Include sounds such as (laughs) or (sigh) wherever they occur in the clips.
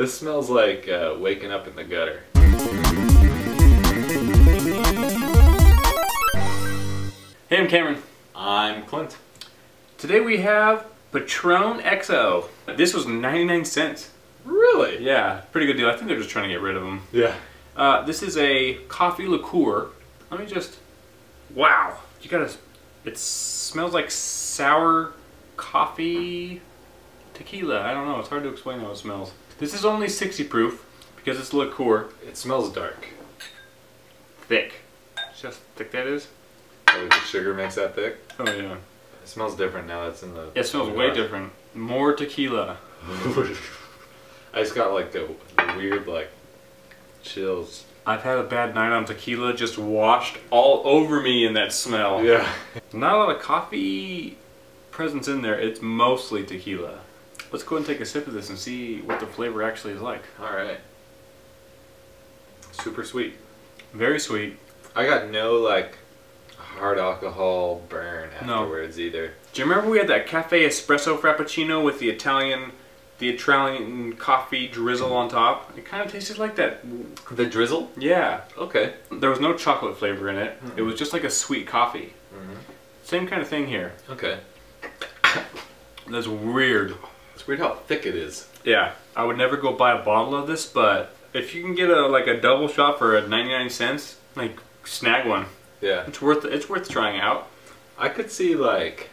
This smells like uh, waking up in the gutter. Hey, I'm Cameron. I'm Clint. Today we have Patron XO. This was 99 cents. Really? Yeah, pretty good deal. I think they're just trying to get rid of them. Yeah. Uh, this is a coffee liqueur. Let me just. Wow, you gotta. It smells like sour coffee tequila. I don't know. It's hard to explain how it smells. This is only 60 proof because it's liqueur. It smells dark. Thick. See how thick that is? Oh, the sugar makes that thick. Oh yeah. It smells different now that's in the. It smells way different. More tequila. (laughs) I just got like the, the weird like chills. I've had a bad night on tequila, just washed all over me in that smell. Yeah. Not a lot of coffee presence in there. It's mostly tequila. Let's go and take a sip of this and see what the flavor actually is like. All right. Super sweet. Very sweet. I got no like hard alcohol burn No. afterwards either. Do you remember we had that cafe espresso frappuccino with the Italian, the Italian coffee drizzle on top? It kind of tasted like that. The drizzle? Yeah. Okay. There was no chocolate flavor in it. It was just like a sweet coffee. Mm -hmm. Same kind of thing here. Okay. That's weird. It's weird how thick it is. Yeah, I would never go buy a bottle of this, but if you can get a like a double shot for a 99 cents, like snag one. Yeah. It's worth it's worth trying out. I could see like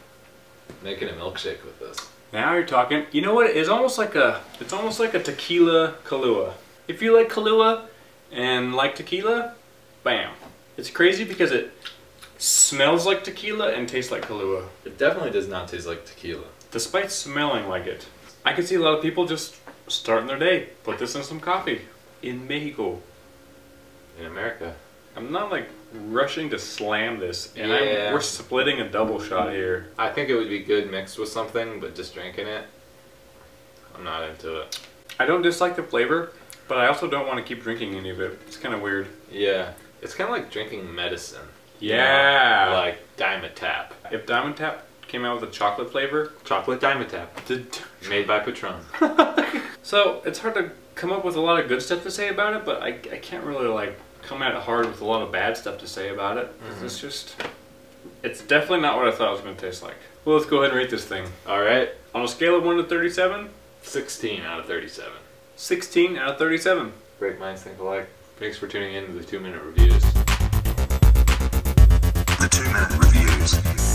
making a milkshake with this. Now you're talking. You know what? It's almost like a it's almost like a tequila Kahlua. If you like Kahlua and like tequila, bam. It's crazy because it smells like tequila and tastes like Kahlua, It definitely does not taste like tequila. despite smelling like it. I can see a lot of people just starting their day. Put this in some coffee in Mexico. In America. I'm not like rushing to slam this, and Yeah. I'm, we're splitting a double shot here. I think it would be good mixed with something, but just drinking it, I'm not into it. I don't dislike the flavor, but I also don't want to keep drinking any of it. It's kind of weird. Yeah. It's kind of like drinking medicine. Yeah. Like Dimetapp. if Dimetapp came out with a chocolate flavor, Chocolate Dimetapp. did, Made by Patron. (laughs) so it's hard to come up with a lot of good stuff to say about it, but I, I can't really like come at it hard with a lot of bad stuff to say about it. Mm-hmm. It's just, it's definitely not what I thought it was going to taste like. Well, let's go ahead and rate this thing. Alright. On a scale of 1 to 37, 16 out of 37. 16 out of 37. Break minds think alike. Thanks for tuning in to the two minute reviews. The two minute